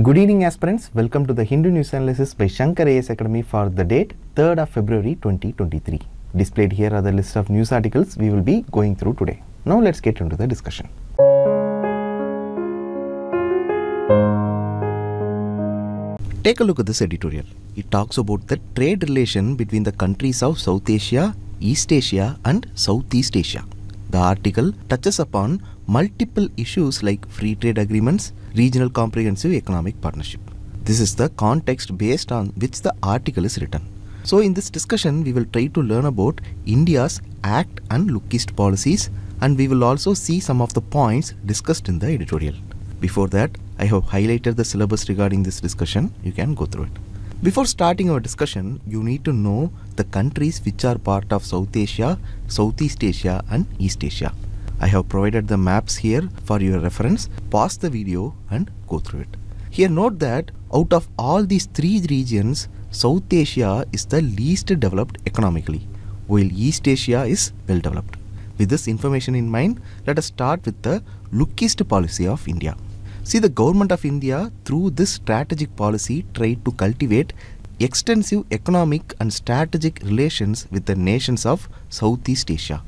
Good evening, aspirants. Welcome to the Hindu News Analysis by Shankar IAS Academy for the date 3rd of February 2023. Displayed here are the list of news articles we will be going through today. Now let's get into the discussion. Take a look at this editorial. It talks about the trade relation between the countries of South Asia, East Asia, and Southeast Asia. The article touches upon multiple issues like free trade agreements, regional comprehensive economic partnership. This is the context based on which the article is written. So, in this discussion, we will try to learn about India's Act and Look East policies, and we will also see some of the points discussed in the editorial. Before that, I have highlighted the syllabus regarding this discussion. You can go through it. Before starting our discussion, you need to know the countries which are part of South Asia, Southeast Asia, and East Asia. I have provided the maps here for your reference. Pause the video and go through it. Here, note that out of all these three regions, South Asia is the least developed economically, while East Asia is well developed. With this information in mind, let us start with the look east policy of India. See, the government of India, through this strategic policy, tried to cultivate extensive economic and strategic relations with the nations of Southeast Asia.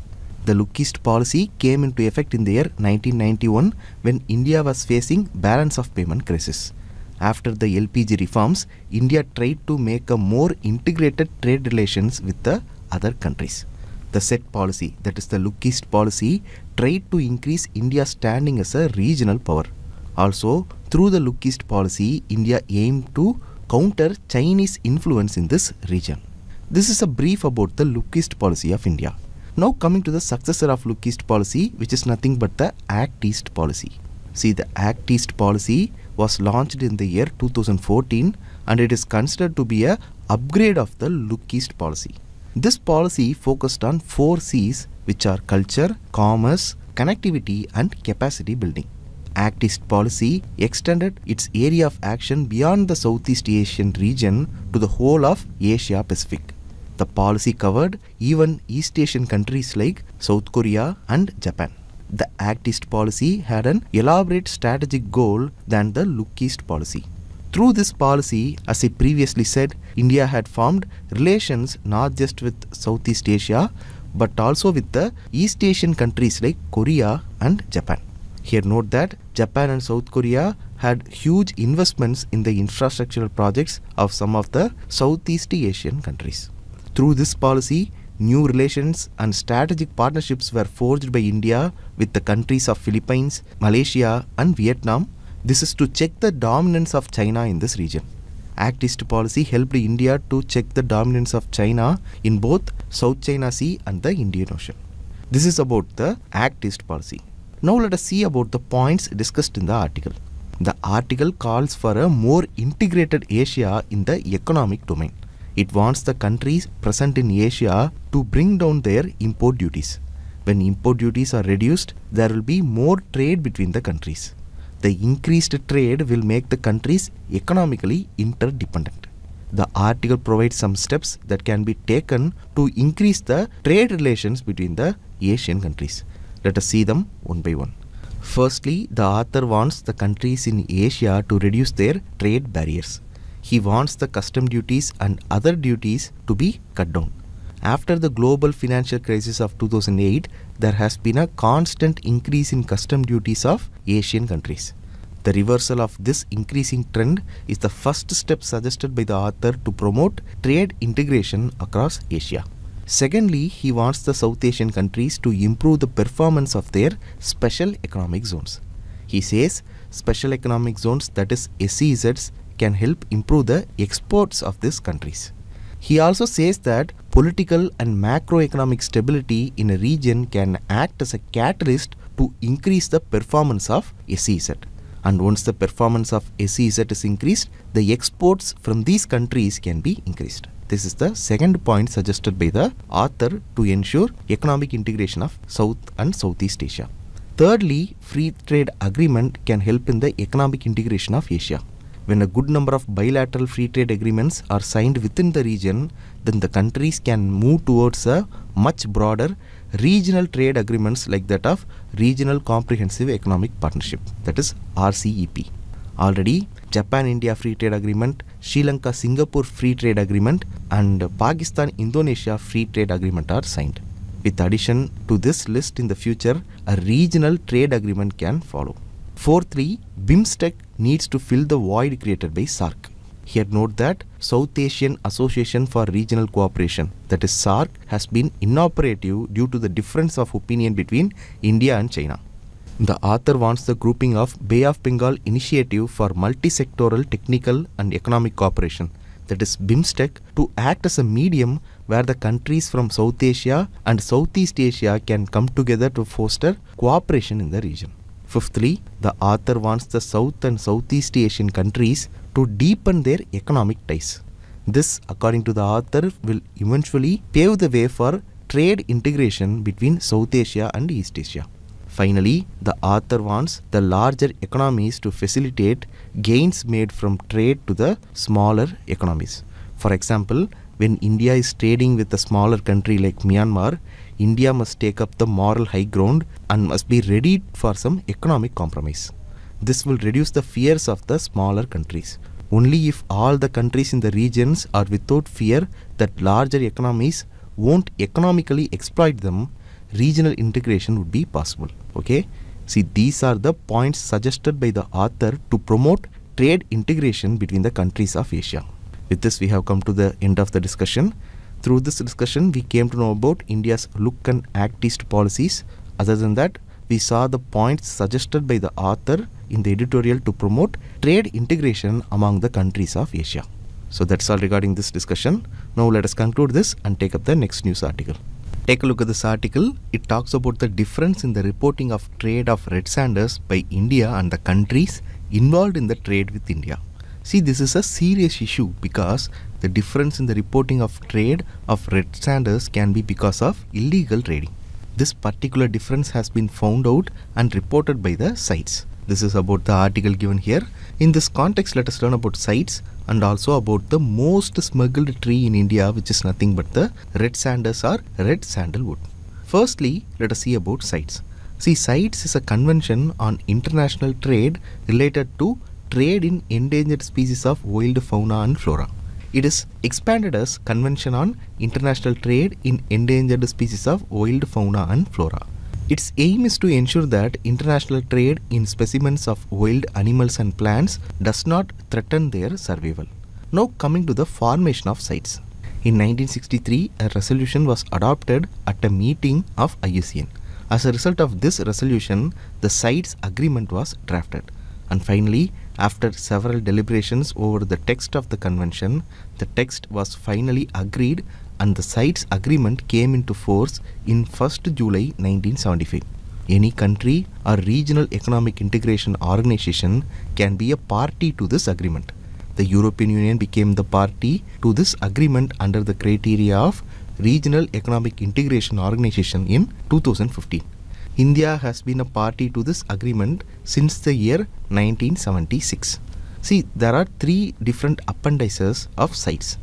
The look east policy came into effect in the year 1991 when India was facing balance of payment crisis. After the LPG reforms, India tried to make a more integrated trade relations with the other countries. The set policy, that is the look east policy, tried to increase India's standing as a regional power. Also, through the look east policy, India aimed to counter Chinese influence in this region. This is a brief about the look east policy of India. Now coming to the successor of look east policy, which is nothing but the Act East policy. See, the Act East policy was launched in the year 2014 and it is considered to be a upgrade of the look east policy. This policy focused on four C's which are culture, commerce, connectivity and capacity building. Act East policy extended its area of action beyond the Southeast Asian region to the whole of Asia Pacific. The policy covered even East Asian countries like South Korea and Japan. The Act East policy had an elaborate strategic goal than the Look East policy. Through this policy, as I previously said, India had formed relations not just with Southeast Asia but also with the East Asian countries like Korea and Japan. Here note that Japan and South Korea had huge investments in the infrastructural projects of some of the Southeast Asian countries. Through this policy, new relations and strategic partnerships were forged by India with the countries of Philippines, Malaysia and Vietnam. This is to check the dominance of China in this region. Act East policy helped India to check the dominance of China in both South China Sea and the Indian Ocean. This is about the Act East policy. Now let us see about the points discussed in the article. The article calls for a more integrated Asia in the economic domain. It wants the countries present in Asia to bring down their import duties. When import duties are reduced, there will be more trade between the countries. The increased trade will make the countries economically interdependent. The article provides some steps that can be taken to increase the trade relations between the Asian countries. Let us see them one by one. Firstly, the author wants the countries in Asia to reduce their trade barriers. He wants the custom duties and other duties to be cut down. After the global financial crisis of 2008, there has been a constant increase in custom duties of Asian countries. The reversal of this increasing trend is the first step suggested by the author to promote trade integration across Asia. Secondly, he wants the South Asian countries to improve the performance of their special economic zones. He says special economic zones, that is SEZs, can help improve the exports of these countries. He also says that political and macroeconomic stability in a region can act as a catalyst to increase the performance of SEZ. And once the performance of SEZ is increased, the exports from these countries can be increased. This is the second point suggested by the author to ensure economic integration of South and Southeast Asia. Thirdly, free trade agreement can help in the economic integration of Asia. When a good number of bilateral free trade agreements are signed within the region, then the countries can move towards a much broader regional trade agreements like that of Regional Comprehensive Economic Partnership, that is RCEP. Already, Japan India Free Trade Agreement, Sri Lanka Singapore Free Trade Agreement, and Pakistan Indonesia Free Trade Agreement are signed. With addition to this list in the future, a regional trade agreement can follow. Fourthly, BIMSTEC needs to fill the void created by SAARC. Here note that South Asian Association for Regional Cooperation, that is SAARC, has been inoperative due to the difference of opinion between India and China. The author wants the grouping of Bay of Bengal Initiative for Multi-Sectoral Technical and Economic Cooperation, that is BIMSTEC, to act as a medium where the countries from South Asia and Southeast Asia can come together to foster cooperation in the region. Fifthly, the author wants the South and Southeast Asian countries to deepen their economic ties. This, according to the author, will eventually pave the way for trade integration between South Asia and East Asia. Finally, the author wants the larger economies to facilitate gains made from trade to the smaller economies. For example, when India is trading with a smaller country like Myanmar, India must take up the moral high ground and must be ready for some economic compromise. This will reduce the fears of the smaller countries. Only if all the countries in the regions are without fear that larger economies won't economically exploit them, regional integration would be possible. Okay? See, these are the points suggested by the author to promote trade integration between the countries of Asia. With this, we have come to the end of the discussion. Through this discussion, we came to know about India's look and act east policies. Other than that, we saw the points suggested by the author in the editorial to promote trade integration among the countries of Asia. So that's all regarding this discussion. Now let us conclude this and take up the next news article. Take a look at this article. It talks about the difference in the reporting of trade of red sanders by India and the countries involved in the trade with India. See, this is a serious issue because the difference in the reporting of trade of red sanders can be because of illegal trading. This particular difference has been found out and reported by the CITES. This is about the article given here. In this context, let us learn about CITES and also about the most smuggled tree in India, which is nothing but the red sanders or red sandalwood. Firstly, let us see about CITES. See, CITES is a convention on international trade related to trade in endangered species of wild fauna and flora. It is expanded as Convention on International Trade in Endangered Species of Wild Fauna and Flora. Its aim is to ensure that international trade in specimens of wild animals and plants does not threaten their survival. Now coming to the formation of CITES. In 1963, a resolution was adopted at a meeting of IUCN. As a result of this resolution, the CITES agreement was drafted. And finally, after several deliberations over the text of the convention, the text was finally agreed and the CITES agreement came into force in 1st July 1975. Any country or regional economic integration organization can be a party to this agreement. The European Union became the party to this agreement under the criteria of Regional Economic Integration Organization in 2015. India has been a party to this agreement since the year 1976. See, there are three different appendices of CITES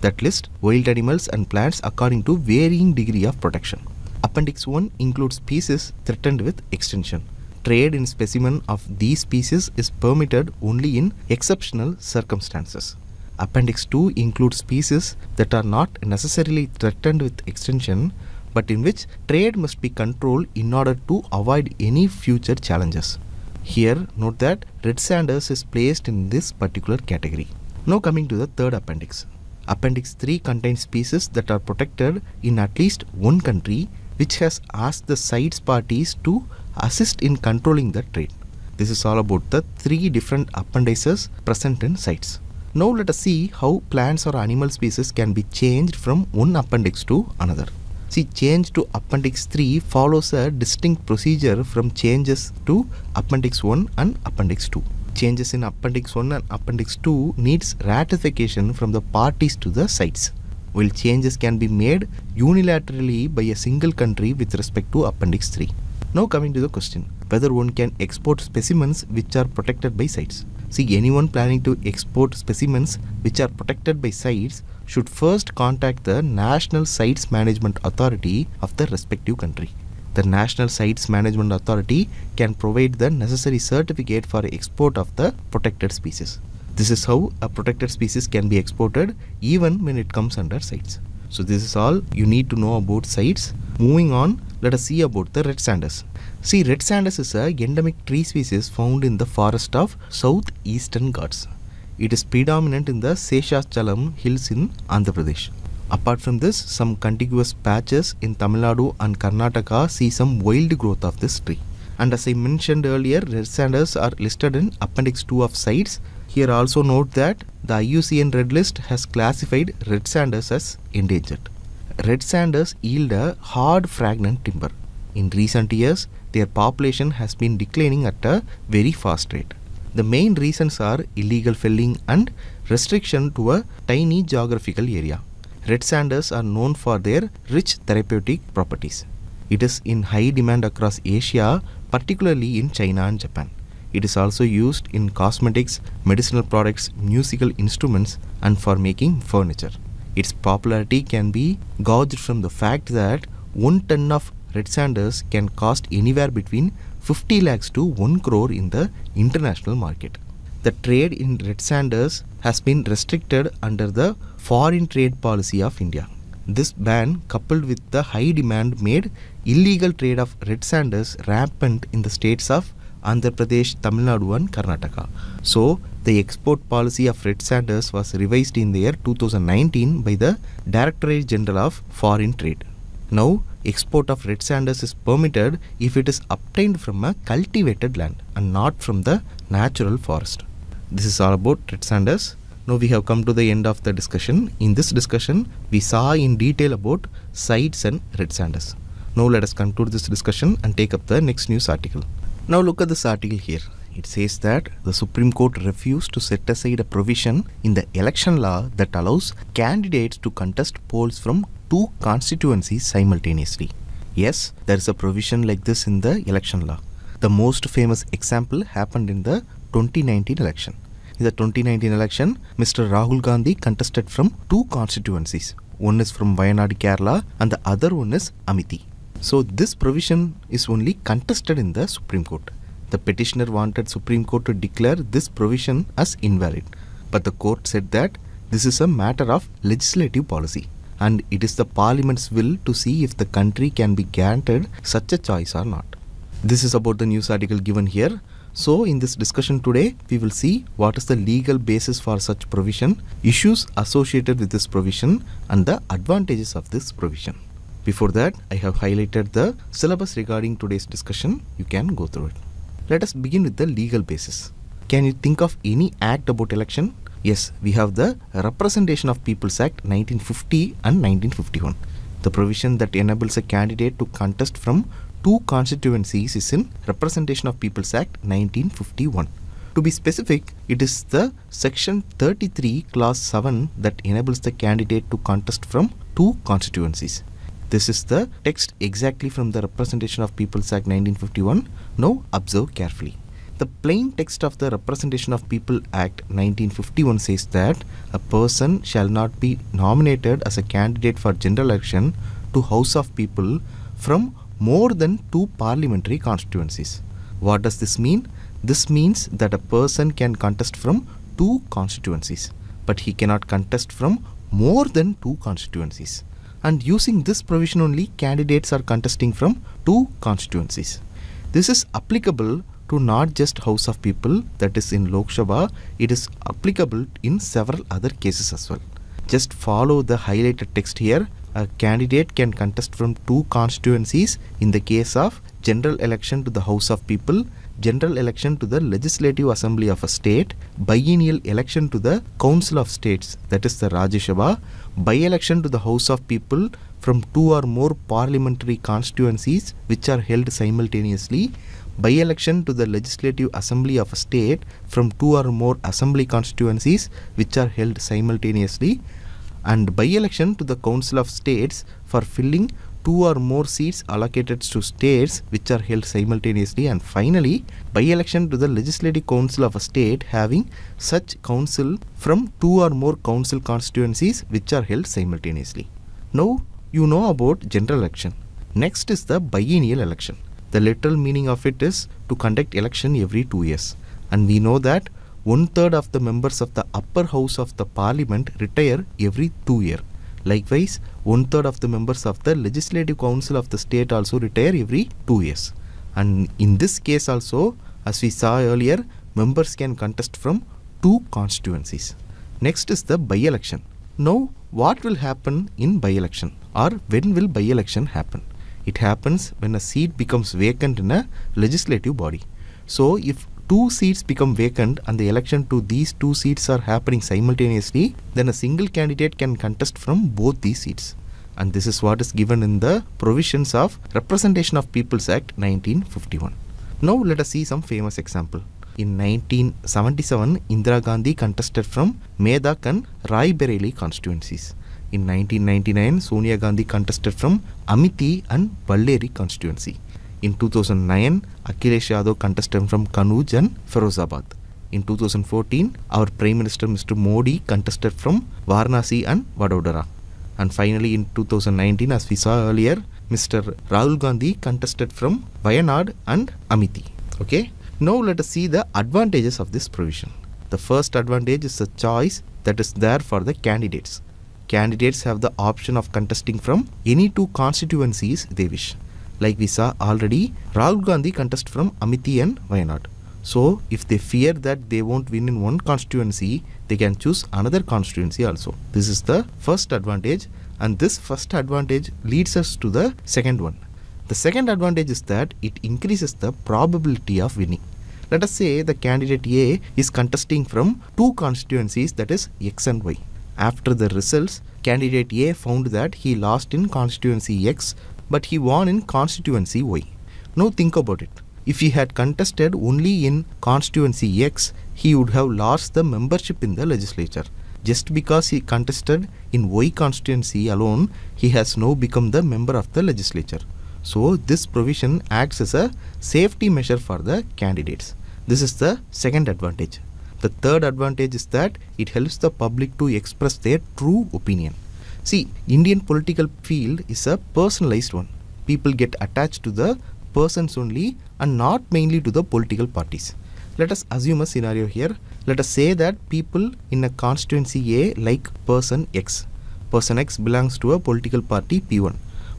that list wild animals and plants according to varying degree of protection. Appendix 1 includes species threatened with extinction. Trade in specimen of these species is permitted only in exceptional circumstances. Appendix 2 includes species that are not necessarily threatened with extinction but in which trade must be controlled in order to avoid any future challenges. Here, note that red sanders is placed in this particular category. Now coming to the third appendix. Appendix 3 contains species that are protected in at least one country which has asked the CITES parties to assist in controlling the trade. This is all about the three different appendices present in CITES. Now let us see how plants or animal species can be changed from one appendix to another. See, change to Appendix 3 follows a distinct procedure from changes to Appendix 1 and Appendix 2. Changes in Appendix 1 and Appendix 2 needs ratification from the parties to the CITES while changes can be made unilaterally by a single country with respect to Appendix 3. Now coming to the question, whether one can export specimens which are protected by CITES. See, anyone planning to export specimens which are protected by CITES should first contact the National CITES Management Authority of the respective country. the National CITES Management Authority can provide the necessary certificate for export of the protected species. This is how a protected species can be exported even when it comes under CITES. So this is all you need to know about CITES. Moving on, let us see about the red sanders. See, red sanders is a endemic tree species found in the forest of southeastern Ghats. It is predominant in the Seshachalam hills in Andhra Pradesh. Apart from this, some contiguous patches in Tamil Nadu and Karnataka see some wild growth of this tree. And as I mentioned earlier, red sanders are listed in Appendix 2 of CITES. Here also note that the IUCN Red List has classified red sanders as endangered. Red sanders yield a hard fragrant timber. In recent years, their population has been declining at a very fast rate. The main reasons are illegal felling and restriction to a tiny geographical area. Red sanders are known for their rich therapeutic properties. It is in high demand across Asia, particularly in China and Japan. It is also used in cosmetics, medicinal products, musical instruments, and for making furniture. Its popularity can be gauged from the fact that 1 ton of red sanders can cost anywhere between 50 lakhs to 1 crore in the international market. The trade in red sanders has been restricted under the foreign trade policy of India. This ban, coupled with the high demand, made illegal trade of red sanders rampant in the states of Andhra Pradesh, Tamil Nadu, and Karnataka. So, the export policy of red sanders was revised in the year 2019 by the Directorate General of Foreign Trade. Now, export of red sanders is permitted if it is obtained from a cultivated land and not from the natural forest. This is all about red sanders. Now we have come to the end of the discussion. In this discussion, we saw in detail about CITES and red sanders. Now let us conclude this discussion and take up the next news article. Now look at this article here. It says that the Supreme Court refused to set aside a provision in the election law that allows candidates to contest polls from two constituencies simultaneously. Yes, there is a provision like this in the election law. The most famous example happened in the 2019 election. In the 2019 election, Mr. Rahul Gandhi contested from two constituencies. One is from Wayanad, Kerala, and the other one is Amethi. So this provision is only contested in the Supreme Court. The petitioner wanted Supreme Court to declare this provision as invalid, but the court said that this is a matter of legislative policy and it is the parliament's will to see if the country can be granted such a choice or not. This is about the news article given here. So in this discussion today, we will see what is the legal basis for such provision, issues associated with this provision and the advantages of this provision. Before that, I have highlighted the syllabus regarding today's discussion. You can go through it. Let us begin with the legal basis. Can you think of any act about election? Yes, we have the Representation of Peoples Act 1950 and 1951. The provision that enables a candidate to contest from two constituencies is in Representation of Peoples Act 1951. To be specific, it is the section 33 clause 7 that enables the candidate to contest from two constituencies. This is the text exactly from the Representation of Peoples Act 1951. Now observe carefully. The plain text of the Representation of People Act 1951 says that a person shall not be nominated as a candidate for general election to House of People from more than two parliamentary constituencies. What does this mean? This means that a person can contest from two constituencies, but he cannot contest from more than two constituencies. And using this provision only, candidates are contesting from two constituencies. This is applicable to not just House of People that is in Lok Sabha, it is applicable in several other cases as well. Just follow the highlighted text here. A candidate can contest from two constituencies in the case of general election to the House of People, general election to the Legislative Assembly of a state, biennial election to the Council of States that is the Rajya Sabha, by-election to the House of People from two or more parliamentary constituencies which are held simultaneously, by-election to the Legislative Assembly of a state from two or more assembly constituencies which are held simultaneously, and by-election to the Council of States for filling two or more seats allocated to states which are held simultaneously and finally by-election to the legislative council of a state having such council from two or more council constituencies which are held simultaneously. Now you know about general election. Next is the biennial election. The literal meaning of it is to conduct election every two years. And we know that one third of the members of the upper house of the parliament retire every two years. Likewise, one third of the members of the legislative council of the state also retire every two years. And in this case also, as we saw earlier, members can contest from two constituencies. Next is the by-election. Now, what will happen in by-election or when will by-election happen? It happens when a seat becomes vacant in a legislative body. So, if two seats become vacant and the election to these two seats are happening simultaneously, then a single candidate can contest from both these seats. And this is what is given in the provisions of Representation of Peoples Act 1951. Now let us see some famous example. In 1977, Indira Gandhi contested from Medak and Rai constituencies. In 1999, Sonia Gandhi contested from Amethi and Bellary constituency. In 2009, Akhilesh Yadav contested from Kannauj and Firozabad. In 2014, our Prime Minister Mr. Modi contested from Varanasi and Vadodara. And finally, in 2019, as we saw earlier, Mr. Rahul Gandhi contested from Wayanad and Amethi. Okay. Now let us see the advantages of this provision. The first advantage is the choice that is there for the candidates. Candidates have the option of contesting from any two constituencies they wish. Like we saw already, Rahul Gandhi contest from Amethi and Wayanad. So, if they fear that they won't win in one constituency, they can choose another constituency also. This is the first advantage, and this first advantage leads us to the second one. The second advantage is that it increases the probability of winning. Let us say the candidate A is contesting from two constituencies that is X and Y. After the results, candidate A found that he lost in constituency X but he won in constituency Y. Now think about it. If he had contested only in constituency X, he would have lost the membership in the legislature. Just because he contested in Y constituency alone, he has now become the member of the legislature. So this provision acts as a safety measure for the candidates. This is the second advantage. The third advantage is that it helps the public to express their true opinion. See, Indian political field is a personalized one. People get attached to the persons only and not mainly to the political parties. Let us assume a scenario here. Let us say that people in a constituency A like person X. Person X belongs to a political party P1.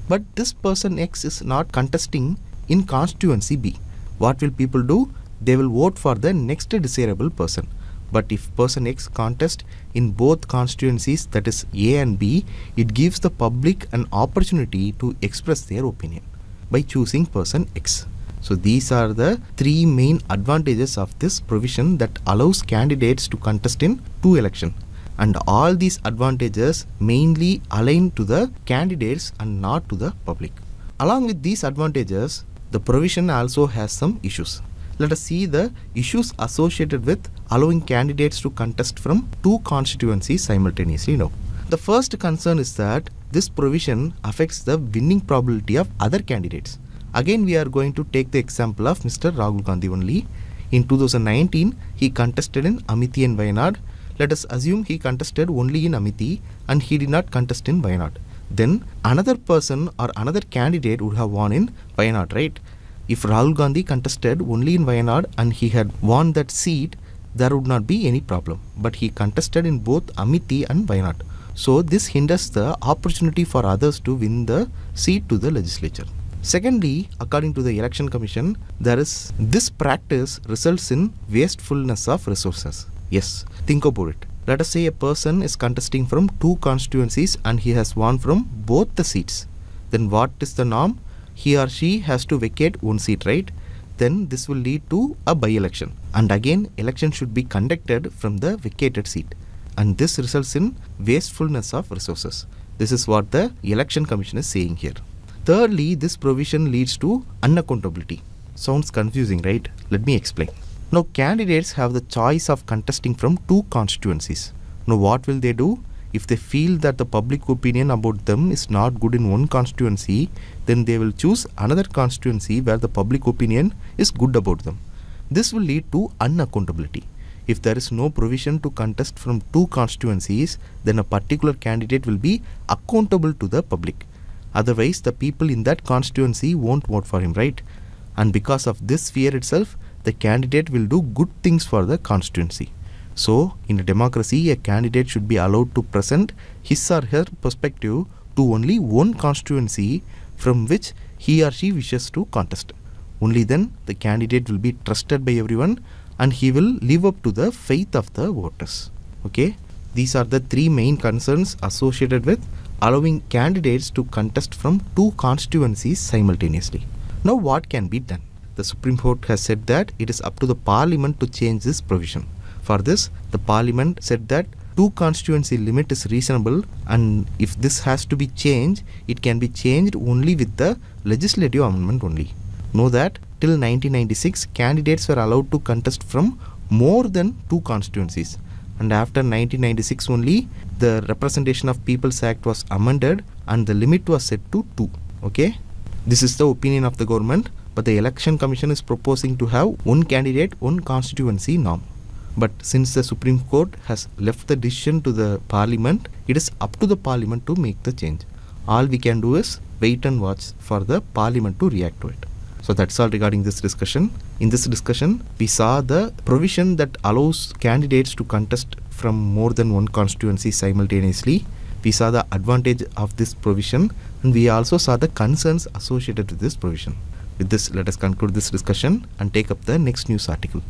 But this person X is not contesting in constituency B. What will people do? They will vote for the next desirable person. But if person X contest in both constituencies that is A and B, it gives the public an opportunity to express their opinion by choosing person X. So these are the three main advantages of this provision that allows candidates to contest in two election. And all these advantages mainly align to the candidates and not to the public. Along with these advantages, the provision also has some issues let us see the issues associated with allowing candidates to contest from two constituencies simultaneously now. The first concern is that this provision affects the winning probability of other candidates. Again, we are going to take the example of Mr. Rahul Gandhi only. In 2019, he contested in Amethi and Wayanad. Let us assume he contested only in Amethi and he did not contest in Wayanad. Then another person or another candidate would have won in Wayanad, right? If Rahul Gandhi contested only in Wayanad and he had won that seat, there would not be any problem. But he contested in both Amethi and Wayanad. So this hinders the opportunity for others to win the seat to the legislature. Secondly, according to the election commission, there is this practice results in wastefulness of resources. Yes, think about it. Let us say a person is contesting from two constituencies and he has won from both the seats. Then what is the norm? He or she has to vacate one seat, right? Then this will lead to a by-election. And again, election should be conducted from the vacated seat. And this results in wastefulness of resources. This is what the election commission is saying here. Thirdly, this provision leads to unaccountability. Sounds confusing, right? Let me explain. Now, candidates have the choice of contesting from two constituencies. Now, what will they do? If they feel that the public opinion about them is not good in one constituency, then they will choose another constituency where the public opinion is good about them. This will lead to unaccountability. If there is no provision to contest from two constituencies, then a particular candidate will be accountable to the public. Otherwise, the people in that constituency won't vote for him, right? And because of this fear itself, the candidate will do good things for the constituency. So, in a democracy, a candidate should be allowed to present his or her perspective to only one constituency from which he or she wishes to contest. Only then the candidate will be trusted by everyone and he will live up to the faith of the voters. Okay, these are the three main concerns associated with allowing candidates to contest from two constituencies simultaneously. Now, what can be done? The Supreme Court has said that it is up to the Parliament to change this provision. For this, the Parliament said that two constituency limit is reasonable and if this has to be changed, it can be changed only with the legislative amendment only. Know that till 1996, candidates were allowed to contest from more than two constituencies. And after 1996 only the representation of people's act was amended and the limit was set to 2 okay? This is the opinion of the government but the election commission is proposing to have one candidate one constituency norm but since the supreme court has left the decision to the parliament it is up to the parliament to make the change all we can do is wait and watch for the parliament to react to it so that's all regarding this discussion. In this discussion, we saw the provision that allows candidates to contest from more than one constituency simultaneously. We saw the advantage of this provision and we also saw the concerns associated with this provision. With this, let us conclude this discussion and take up the next news article.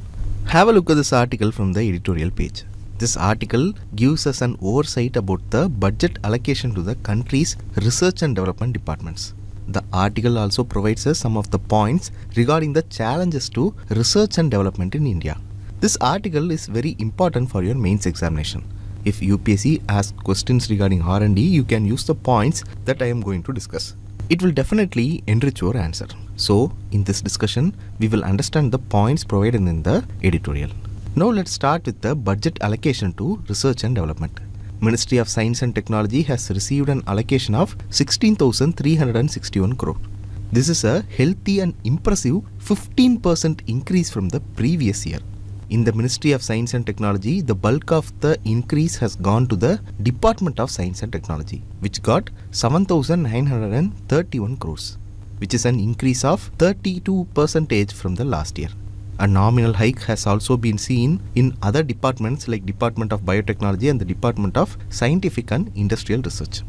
Have a look at this article from the editorial page. This article gives us an oversight about the budget allocation to the country's research and development departments. The article also provides us some of the points regarding the challenges to research and development in India. This article is very important for your mains examination. If UPSC asks questions regarding R&D, you can use the points that I am going to discuss. It will definitely enrich your answer. So, in this discussion, we will understand the points provided in the editorial. Now let's start with the budget allocation to research and development. Ministry of Science and Technology has received an allocation of 16,361 crore. This is a healthy and impressive 15% increase from the previous year. In the Ministry of Science and Technology, the bulk of the increase has gone to the Department of Science and Technology, which got 7,931 crores, which is an increase of 32% from the last year. A nominal hike has also been seen in other departments like Department of Biotechnology and the Department of Scientific and Industrial Research.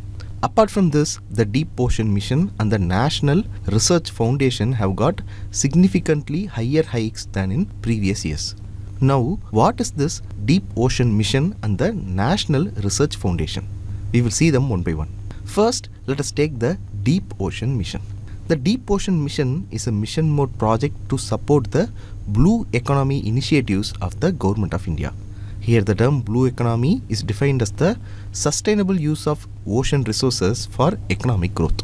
Apart from this, the Deep Ocean Mission and the National Research Foundation have got significantly higher hikes than in previous years. Now, what is this Deep Ocean Mission and the National Research Foundation? We will see them one by one. First, let us take the Deep Ocean Mission. The Deep Ocean Mission is a mission mode project to support the blue economy initiatives of the Government of India. Here the term blue economy is defined as the sustainable use of ocean resources for economic growth.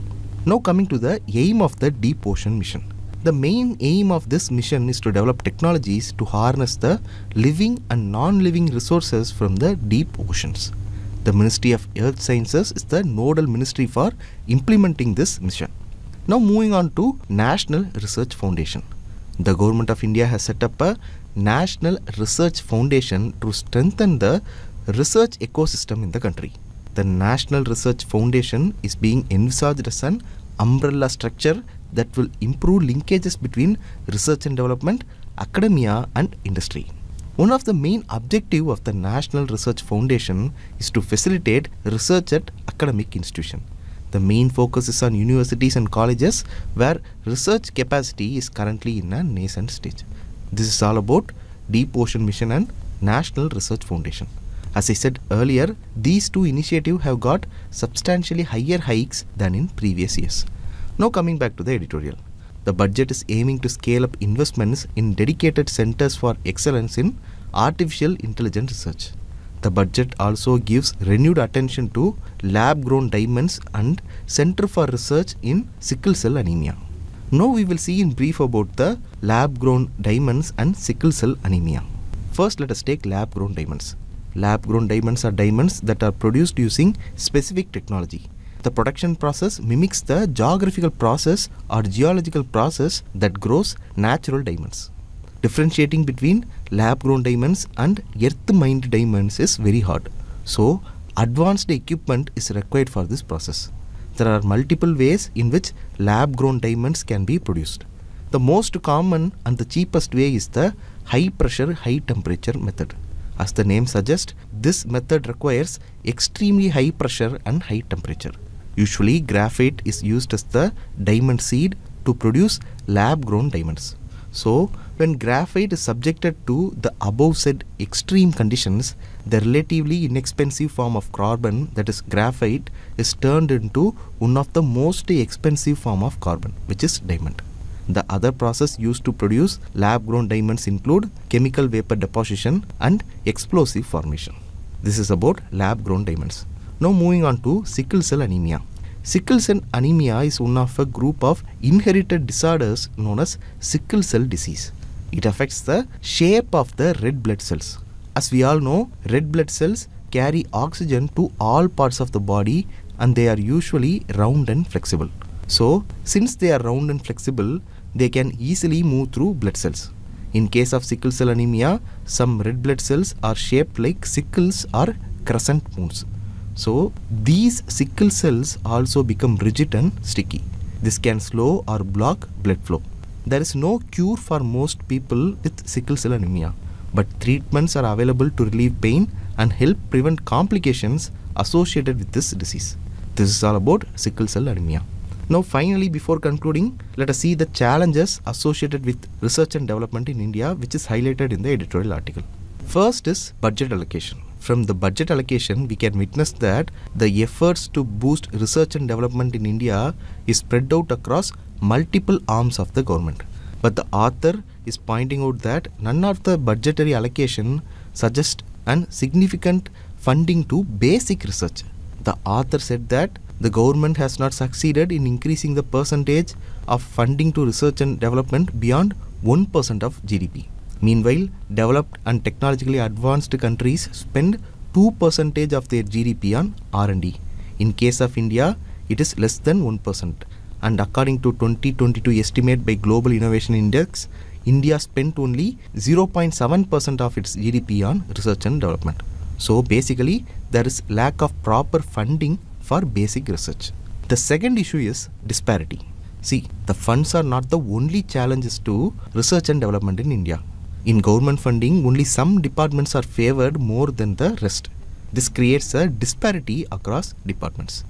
Now coming to the aim of the Deep Ocean Mission. The main aim of this mission is to develop technologies to harness the living and non-living resources from the deep oceans. The Ministry of Earth Sciences is the nodal ministry for implementing this mission. Now moving on to National Research Foundation. The Government of India has set up a National Research Foundation to strengthen the research ecosystem in the country. The National Research Foundation is being envisaged as an umbrella structure that will improve linkages between research and development, academia and industry. One of the main objective of the National Research Foundation is to facilitate research at academic institution. The main focus is on universities and colleges where research capacity is currently in a nascent stage. This is all about Deep Ocean Mission and National Research Foundation. As I said earlier, these two initiatives have got substantially higher hikes than in previous years. Now coming back to the editorial. The budget is aiming to scale up investments in dedicated centers for excellence in artificial intelligence research. The budget also gives renewed attention to lab grown diamonds and Center for Research in Sickle Cell Anemia. Now we will see in brief about the lab grown diamonds and sickle cell anemia. First let us take lab grown diamonds. Lab grown diamonds are diamonds that are produced using specific technology the production process mimics the geographical process or geological process that grows natural diamonds. Differentiating between lab grown diamonds and earth mined diamonds is very hard. So, advanced equipment is required for this process. there are multiple ways in which lab grown diamonds can be produced. The most common and the cheapest way is the high pressure, high temperature method. As the name suggests, this method requires extremely high pressure and high temperature. Usually, graphite is used as the diamond seed to produce lab grown diamonds. So, when graphite is subjected to the above said extreme conditions, the relatively inexpensive form of carbon, that is graphite, is turned into one of the most expensive form of carbon, which is diamond. The other process used to produce lab grown diamonds include chemical vapor deposition and explosive formation. This is about lab grown diamonds. Now moving on to sickle cell anemia. Sickle cell anemia is one of a group of inherited disorders known as sickle cell disease. It affects the shape of the red blood cells. As we all know, red blood cells carry oxygen to all parts of the body and they are usually round and flexible. So, since they are round and flexible, they can easily move through blood cells. In case of sickle cell anemia, some red blood cells are shaped like sickles or crescent moons. So, these sickle cells also become rigid and sticky. This can slow or block blood flow. There is no cure for most people with sickle cell anemia, but treatments are available to relieve pain and help prevent complications associated with this disease. This is all about sickle cell anemia. Now, finally, before concluding, let us see the challenges associated with research and development in India, which is highlighted in the editorial article. First is budget allocation. From the budget allocation, we can witness that the efforts to boost research and development in India is spread out across multiple arms of the government. But the author is pointing out that none of the budgetary allocation suggests an significant funding to basic research. The author said that the government has not succeeded in increasing the percentage of funding to research and development beyond 1% of GDP. Meanwhile, developed and technologically advanced countries spend 2% of their GDP on R&D. In case of India, it is less than 1%. And according to 2022 estimate by Global Innovation Index, India spent only 0.7% of its GDP on research and development. So basically, there is lack of proper funding for basic research. The second issue is disparity. See, the funds are not the only challenges to research and development in India. In government funding, only some departments are favored more than the rest. This creates a disparity across departments.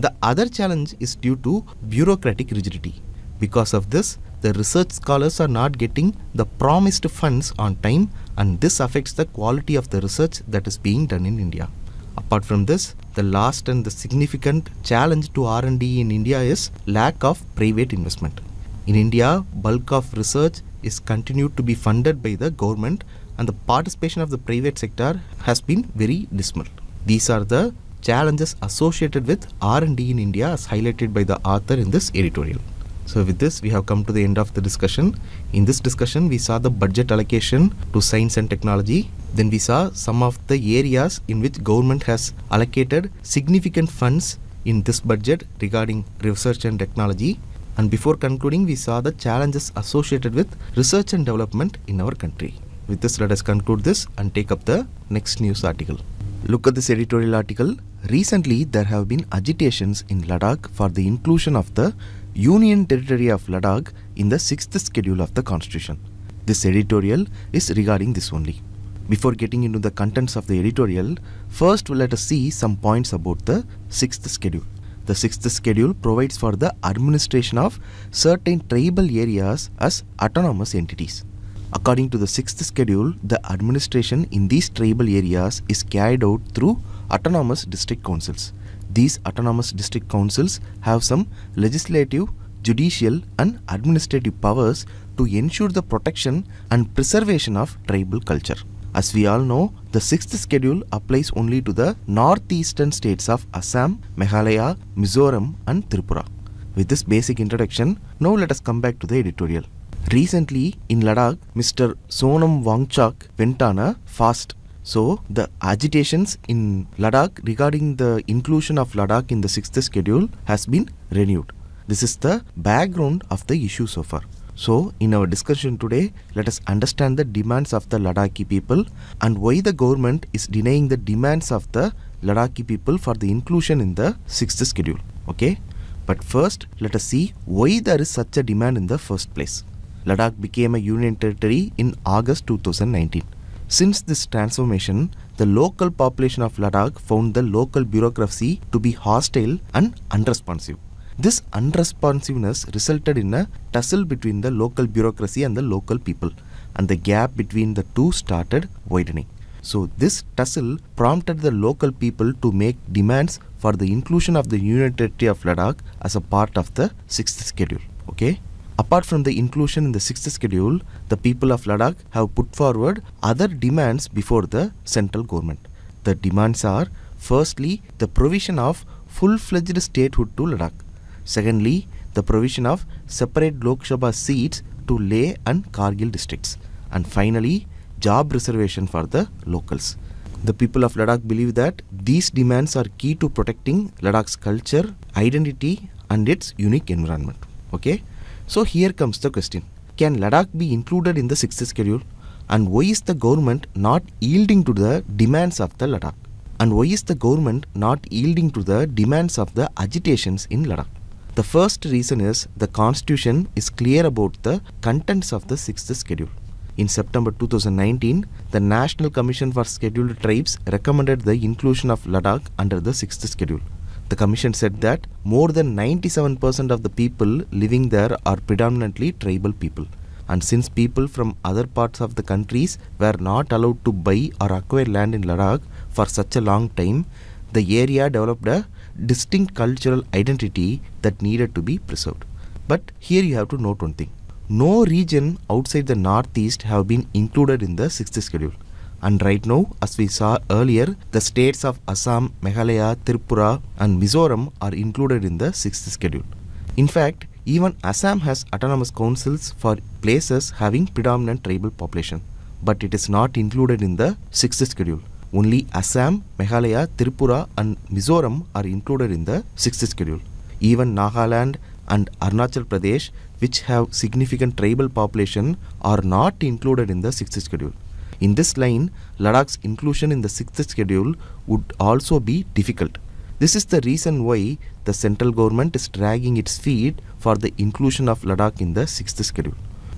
The other challenge is due to bureaucratic rigidity. Because of this, the research scholars are not getting the promised funds on time and this affects the quality of the research that is being done in India. Apart from this, the last and the significant challenge to R&D in India is lack of private investment. In India, bulk of research is continued to be funded by the government and the participation of the private sector has been very dismal. These are the challenges associated with R&D in India as highlighted by the author in this editorial. So with this, we have come to the end of the discussion. In this discussion, we saw the budget allocation to science and technology. Then we saw some of the areas in which government has allocated significant funds in this budget regarding research and technology. And before concluding, we saw the challenges associated with research and development in our country. With this, let us conclude this and take up the next news article. Look at this editorial article. Recently, there have been agitations in Ladakh for the inclusion of the Union Territory of Ladakh in the sixth schedule of the Constitution. This editorial is regarding this only. Before getting into the contents of the editorial, first let us see some points about the sixth schedule. The sixth schedule provides for the administration of certain tribal areas as autonomous entities. According to the sixth schedule, the administration in these tribal areas is carried out through autonomous district councils. These autonomous district councils have some legislative, judicial, and administrative powers to ensure the protection and preservation of tribal culture. As we all know, the sixth schedule applies only to the northeastern states of Assam, Meghalaya, Mizoram, and Tripura. With this basic introduction, now let us come back to the editorial. Recently, in Ladakh, Mr. Sonam Wangchuk went on a fast so the agitations in Ladakh regarding the inclusion of Ladakh in the sixth schedule has been renewed. This is the background of the issue so far. So in our discussion today, let us understand the demands of the Ladakhi people and why the government is denying the demands of the Ladakhi people for the inclusion in the sixth schedule. Okay. But first, let us see why there is such a demand in the first place. Ladakh became a union territory in August 2019. Since this transformation, the local population of Ladakh found the local bureaucracy to be hostile and unresponsive. This unresponsiveness resulted in a tussle between the local bureaucracy and the local people, and the gap between the two started widening. So, this tussle prompted the local people to make demands for the inclusion of the Union Territory of Ladakh as a part of the 6th schedule. Okay? Apart from the inclusion in the 6th schedule, the people of Ladakh have put forward other demands before the central government. The demands are firstly, the provision of full fledged statehood to Ladakh. Secondly, the provision of separate Lok Sabha seats to Leh and Kargil districts. And finally, job reservation for the locals. The people of Ladakh believe that these demands are key to protecting Ladakh's culture, identity, and its unique environment. Okay, so here comes the question Can Ladakh be included in the sixth schedule? And why is the government not yielding to the demands of the Ladakh? And why is the government not yielding to the demands of the agitations in Ladakh? The first reason is the constitution is clear about the contents of the sixth schedule. In September 2019, the National Commission for Scheduled Tribes recommended the inclusion of Ladakh under the 6th schedule. The commission said that more than 97% of the people living there are predominantly tribal people. And since people from other parts of the countries were not allowed to buy or acquire land in Ladakh for such a long time, the area developed a distinct cultural identity that needed to be preserved. But here you have to note one thing no region outside the northeast have been included in the sixth schedule. And right now, as we saw earlier, the states of Assam, Meghalaya, Tripura, and Mizoram are included in the sixth schedule. In fact, even Assam has autonomous councils for places having predominant tribal population, but it is not included in the sixth schedule. Only Assam, Meghalaya, Tripura, and Mizoram are included in the sixth schedule. Even Nagaland and Arunachal Pradesh, which have significant tribal population, are not included in the 6th schedule. In this line, Ladakh's inclusion in the 6th schedule would also be difficult. This is the reason why the central government is dragging its feet for the inclusion of Ladakh in the 6th schedule.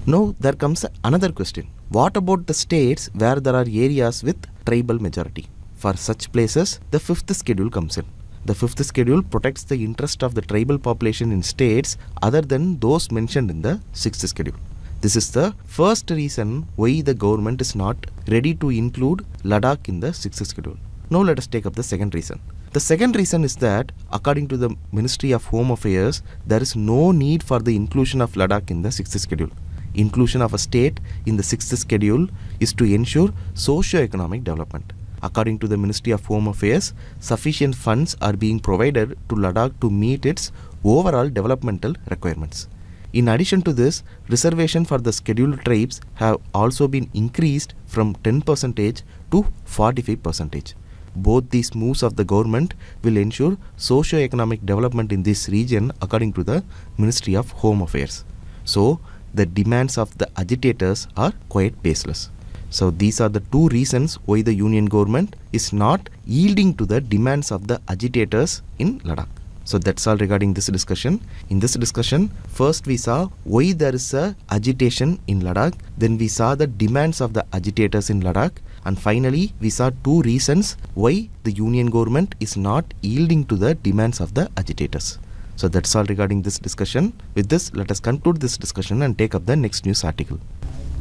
Now there comes another question. What about the states where there are areas with tribal majority? For such places, the 5th schedule comes in. The fifth schedule protects the interest of the tribal population in states other than those mentioned in the sixth schedule. This is the first reason why the government is not ready to include Ladakh in the sixth schedule. Now let us take up the second reason. The second reason is that, according to the Ministry of Home Affairs, there is no need for the inclusion of Ladakh in the sixth schedule. Inclusion of a state in the sixth schedule is to ensure socio-economic development. According to the Ministry of Home Affairs, sufficient funds are being provided to Ladakh to meet its overall developmental requirements. In addition to this, reservation for the scheduled tribes have also been increased from 10% to 45%. Both these moves of the government will ensure socio-economic development in this region according to the Ministry of Home Affairs. So, the demands of the agitators are quite baseless. So these are the two reasons why the union government is not yielding to the demands of the agitators in Ladakh. So that's all regarding this discussion. In this discussion, first we saw why there is a agitation in Ladakh, then we saw the demands of the agitators in Ladakh, and finally we saw two reasons why the union government is not yielding to the demands of the agitators. So that's all regarding this discussion. With this, let us conclude this discussion and take up the next news article.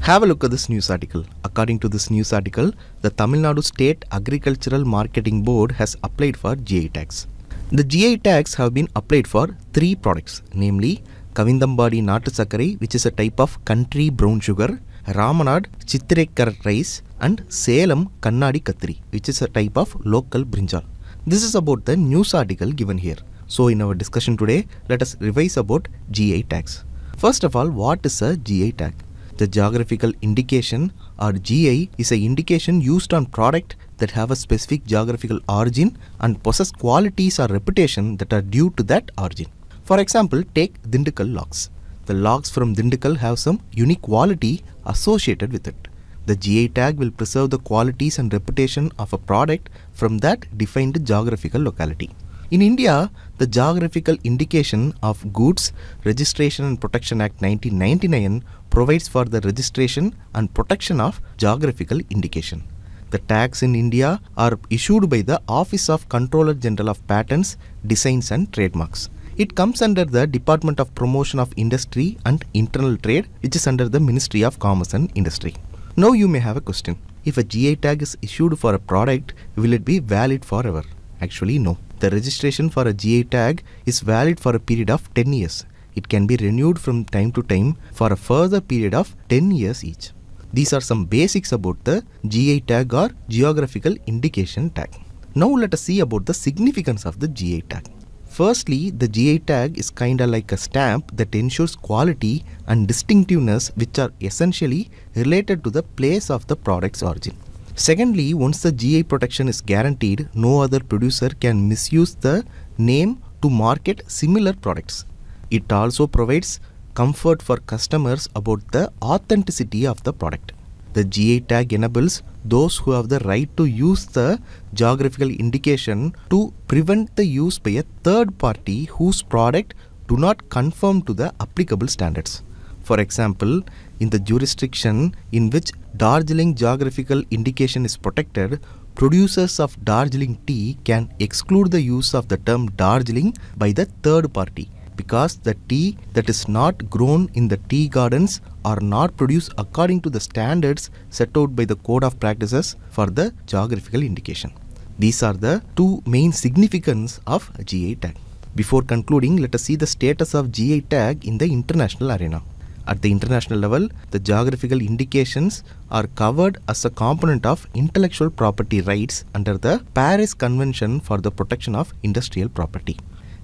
Have a look at this news article. According to this news article, the Tamil Nadu State Agricultural Marketing Board has applied for GI tags. The GI tags have been applied for three products, namely Kavindambadi Natu Sakari, which is a type of country brown sugar, Ramanad Chitrekar rice, and Salem Kannadi Katri, which is a type of local brinjal. This is about the news article given here. So, in our discussion today, let us revise about GI tags. First of all, what is a GI tag? The geographical indication or GI is an indication used on product that have a specific geographical origin and possess qualities or reputation that are due to that origin. For example, take Dindigul locks. The locks from Dindigul have some unique quality associated with it. The GI tag will preserve the qualities and reputation of a product from that defined geographical locality. In India, the Geographical Indication of Goods Registration and Protection Act 1999 provides for the registration and protection of geographical indication. The tags in India are issued by the Office of Controller General of Patents, Designs and Trademarks. It comes under the Department of Promotion of Industry and Internal Trade, which is under the Ministry of Commerce and Industry. Now you may have a question. If a GI tag is issued for a product, will it be valid forever? Actually, no. The registration for a GI tag is valid for a period of 10 years. It can be renewed from time to time for a further period of 10 years each. These are some basics about the GI tag or geographical indication tag. Now let us see about the significance of the GI tag. Firstly, the GI tag is kinda like a stamp that ensures quality and distinctiveness which are essentially related to the place of the product's origin. Secondly, once the GI protection is guaranteed, no other producer can misuse the name to market similar products. It also provides comfort for customers about the authenticity of the product. The GI tag enables those who have the right to use the geographical indication to prevent the use by a third party whose product do not conform to the applicable standards. For example, in the jurisdiction in which Darjeeling geographical indication is protected, producers of Darjeeling tea can exclude the use of the term Darjeeling by the third party because the tea that is not grown in the tea gardens are not produced according to the standards set out by the code of practices for the geographical indication. These are the two main significance of GI tag. Before concluding, let us see the status of GI tag in the international arena. At the international level, the geographical indications are covered as a component of intellectual property rights under the Paris Convention for the Protection of Industrial Property.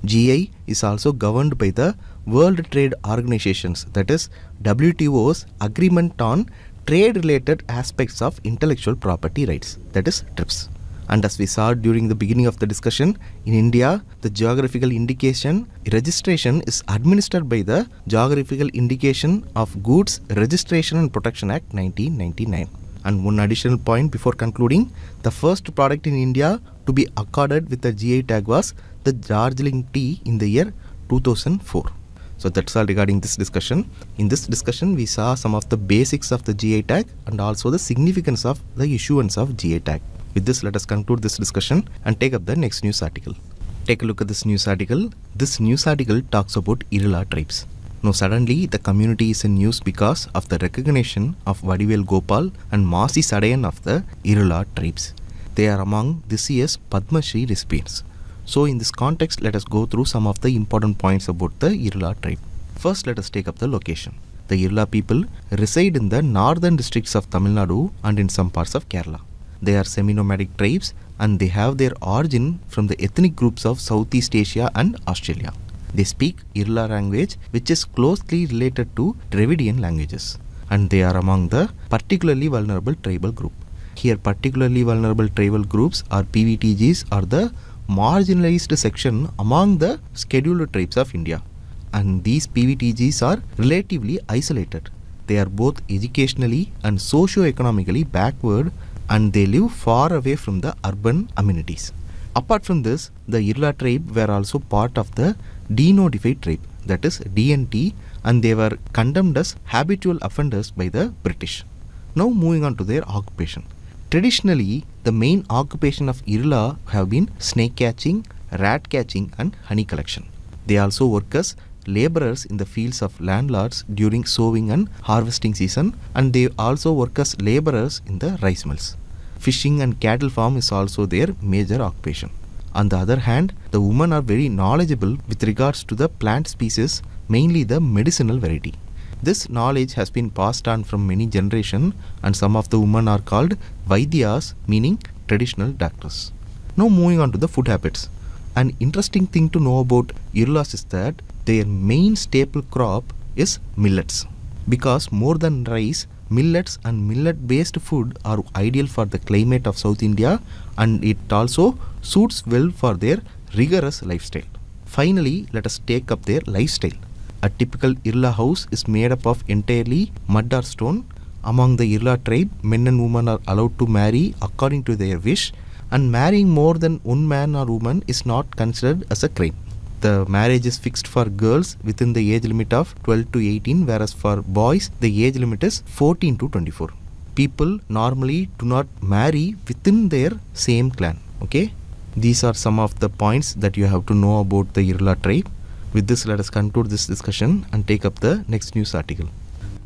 GI is also governed by the World Trade Organizations that is WTO's agreement on trade related aspects of intellectual property rights that is TRIPS. And as we saw during the beginning of the discussion, in India, the geographical indication registration is administered by the Geographical Indication of Goods Registration and Protection Act 1999. And one additional point before concluding, the first product in India to be accorded with the GI tag was the Darjeeling tea in the year 2004. So that's all regarding this discussion. In this discussion, we saw some of the basics of the GI tag and also the significance of the issuance of GI tag. With this, let us conclude this discussion and take up the next news article. Take a look at this news article. This news article talks about Irula tribes. Now suddenly the community is in news because of the recognition of Vadivel Gopal and Masi Sadaiyan of the Irula tribes. They are among this year's Padma Shri recipients. So in this context, let us go through some of the important points about the Irula tribe. First, let us take up the location. The Irula people reside in the northern districts of Tamil Nadu and in some parts of Kerala. They are semi-nomadic tribes and they have their origin from the ethnic groups of Southeast Asia and Australia. They speak Irla language which is closely related to Dravidian languages and they are among the particularly vulnerable tribal group. Here particularly vulnerable tribal groups are PVTGs or the marginalized section among the scheduled tribes of India and these PVTGs are relatively isolated. They are both educationally and socio-economically backward and they live far away from the urban amenities. Apart from this, the Irla tribe were also part of the denotified tribe that is DNT and they were condemned as habitual offenders by the British. Now moving on to their occupation. Traditionally, the main occupation of Irla have been snake catching, rat catching and honey collection. They also work as laborers in the fields of landlords during sowing and harvesting season and they also work as laborers in the rice mills. Fishing and cattle farm is also their major occupation. On the other hand, the women are very knowledgeable with regards to the plant species, mainly the medicinal variety. This knowledge has been passed on from many generations and some of the women are called Vaidyas meaning traditional doctors. Now moving on to the food habits. An interesting thing to know about Irlas is that their main staple crop is millets. Because more than rice, millets and millet based food are ideal for the climate of South India and it also suits well for their rigorous lifestyle. Finally, let us take up their lifestyle. A typical Irla house is made up of entirely mud or stone. Among the Irla tribe, men and women are allowed to marry according to their wish and marrying more than one man or woman is not considered as a crime. The marriage is fixed for girls within the age limit of 12 to 18, whereas for boys, the age limit is 14 to 24. People normally do not marry within their same clan. Okay, these are some of the points that you have to know about the Irla tribe. With this, let us conclude this discussion and take up the next news article.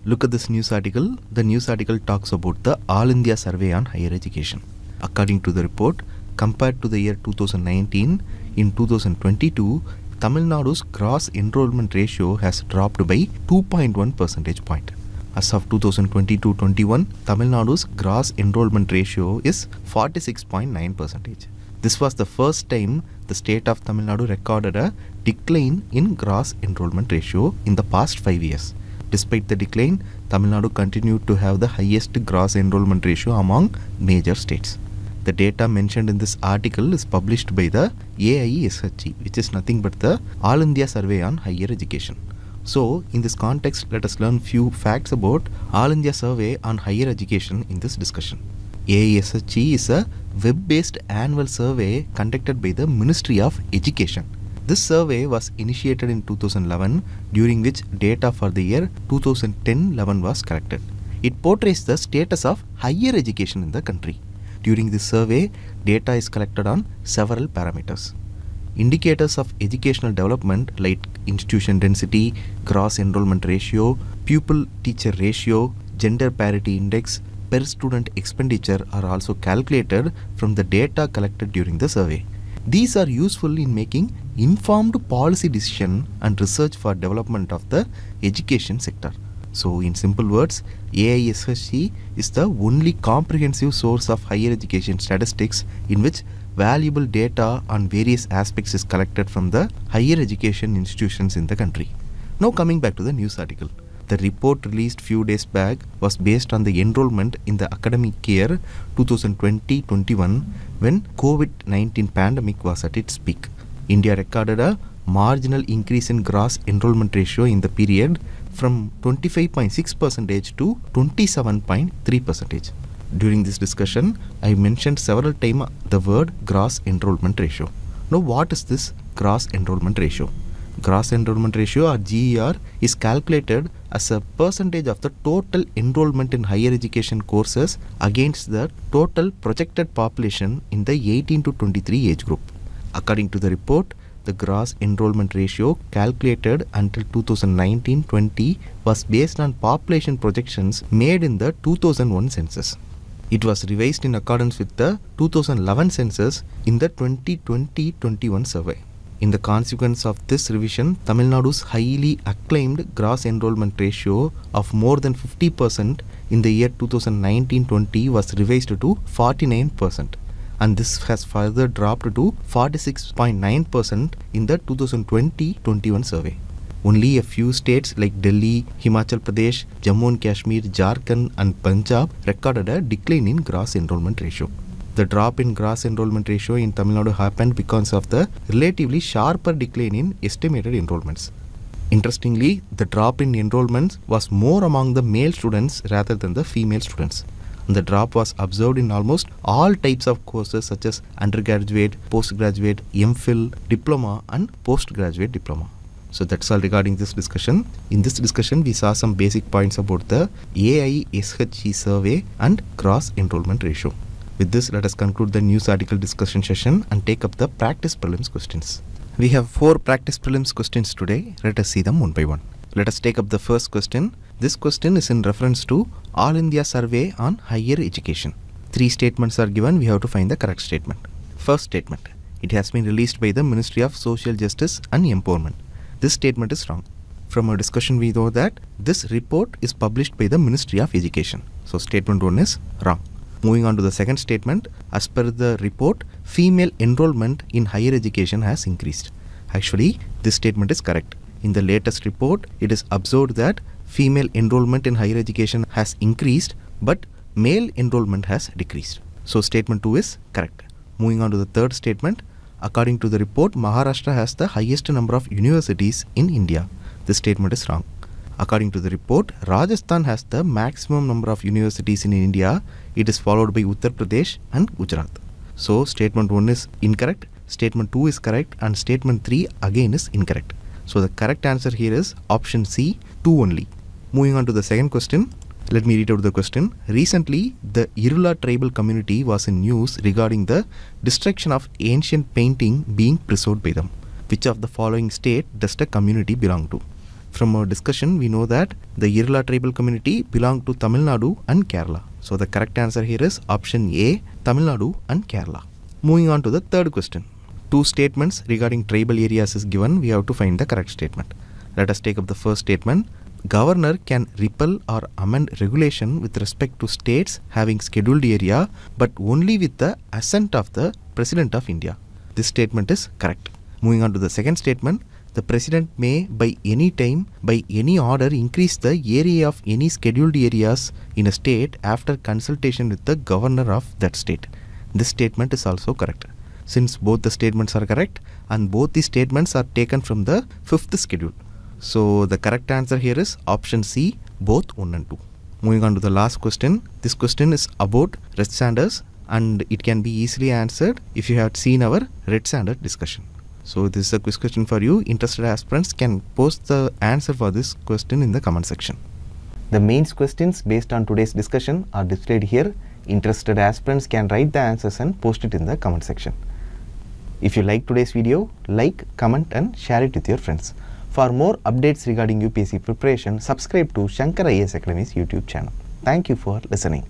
Look at this news article. The news article talks about the All India Survey on Higher Education. According to the report, compared to the year 2019, in 2022, Tamil Nadu's gross enrollment ratio has dropped by 2.1 percentage point. As of 2022-21, Tamil Nadu's gross enrollment ratio is 46.9 percentage. This was the first time the state of Tamil Nadu recorded a decline in gross enrollment ratio in the past 5 years. Despite the decline, Tamil Nadu continued to have the highest gross enrollment ratio among major states. The data mentioned in this article is published by the AISHE, which is nothing but the All India Survey on Higher Education. So, in this context, let us learn few facts about All India Survey on Higher Education in this discussion. AISHE is a web-based annual survey conducted by the Ministry of Education. This survey was initiated in 2011 during which data for the year 2010-11 was collected. It portrays the status of higher education in the country. During this survey, data is collected on several parameters. Indicators of educational development like institution density, gross enrollment ratio, pupil teacher ratio, gender parity index, per student expenditure are also calculated from the data collected during the survey. These are useful in making informed policy decision and research for development of the education sector. So in simple words, AISHE is the only comprehensive source of higher education statistics in which valuable data on various aspects is collected from the higher education institutions in the country. Now coming back to the news article. The report released few days back was based on the enrollment in the academic year 2020-21 when COVID-19 pandemic was at its peak. India recorded a marginal increase in gross enrollment ratio in the period from 25.6 percentage to 27.3 percentage. During this discussion, I mentioned several times the word gross enrollment ratio. Now, what is this gross enrollment ratio? Gross enrollment ratio or GER is calculated as a percentage of the total enrollment in higher education courses against the total projected population in the 18 to 23 age group. According to the report, the gross enrollment ratio calculated until 2019-20 was based on population projections made in the 2001 census. It was revised in accordance with the 2011 census in the 2020-21 survey. In the consequence of this revision, Tamil Nadu's highly acclaimed gross enrollment ratio of more than 50% in the year 2019-20 was revised to 49% and this has further dropped to 46.9% in the 2020-21 survey. Only a few states like Delhi, Himachal Pradesh, Jammu and Kashmir, Jharkhand and Punjab recorded a decline in gross enrollment ratio. The drop in gross enrollment ratio in Tamil Nadu happened because of the relatively sharper decline in estimated enrollments. Interestingly, the drop in enrollments was more among the male students rather than the female students. The drop was observed in almost all types of courses such as undergraduate, postgraduate, MPhil, diploma and postgraduate diploma. So that's all regarding this discussion. In this discussion, we saw some basic points about the AISHE survey and gross enrollment ratio. With this, let us conclude the news article discussion session and take up the practice prelims questions. We have four practice prelims questions today. Let us see them one by one. Let us take up the first question. This question is in reference to All India Survey on Higher Education. Three statements are given. We have to find the correct statement. First statement. It has been released by the Ministry of Social Justice and Empowerment. This statement is wrong. From our discussion, we know that this report is published by the Ministry of Education. So, statement 1 is wrong. Moving on to the second statement, as per the report, female enrollment in higher education has increased. Actually, this statement is correct. In the latest report, it is observed that female enrollment in higher education has increased, but male enrollment has decreased. So, statement 2 is correct. Moving on to the third statement, according to the report, Maharashtra has the highest number of universities in India. This statement is wrong. According to the report, Rajasthan has the maximum number of universities in India. It is followed by Uttar Pradesh and Gujarat. So statement 1 is incorrect, statement 2 is correct and statement 3 again is incorrect. So the correct answer here is option C 2 only. Moving on to the second question. Let me read out the question. Recently, the Irula tribal community was in news regarding the destruction of ancient painting being preserved by them. Which of the following state does the community belong to? From our discussion, we know that the Irula tribal community belong to Tamil Nadu and Kerala. So the correct answer here is option A, Tamil Nadu and Kerala. Moving on to the third question. Two statements regarding tribal areas is given. We have to find the correct statement. Let us take up the first statement. Governor can repeal or amend regulation with respect to states having scheduled area but only with the assent of the President of India. This statement is correct. Moving on to the second statement, the President may by any time, by any order increase the area of any scheduled areas in a state after consultation with the Governor of that state. This statement is also correct. Since both the statements are correct and both the statements are taken from the fifth schedule. So the correct answer here is option C, both 1 and 2. Moving on to the last question. This question is about red sanders and it can be easily answered if you have seen our red sander discussion. So this is a quiz question for you. Interested aspirants can post the answer for this question in the comment section. The mains questions based on today's discussion are displayed here. Interested aspirants can write the answers and post it in the comment section. If you like today's video, like, comment and share it with your friends. For more updates regarding UPSC preparation, subscribe to Shankar IAS Academy's YouTube channel. Thank you for listening.